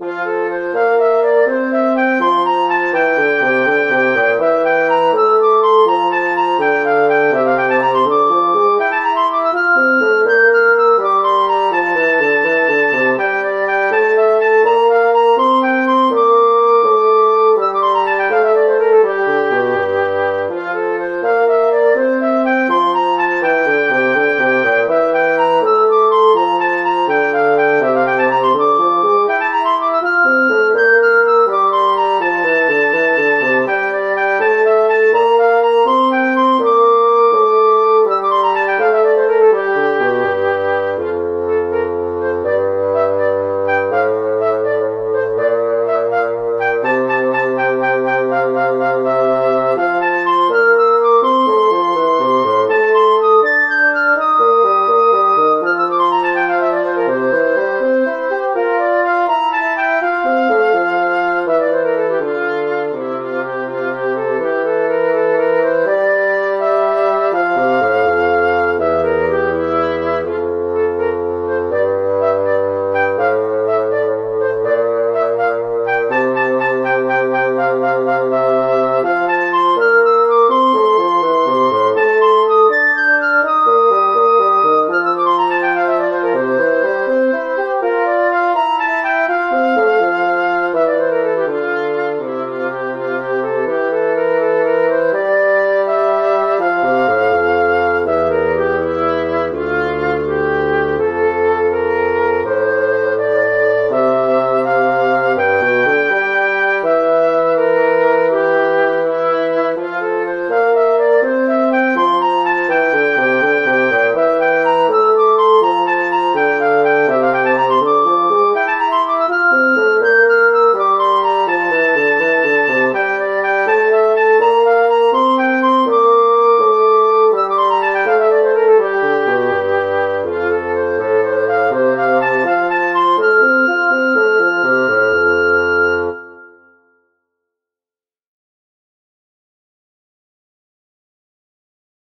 Música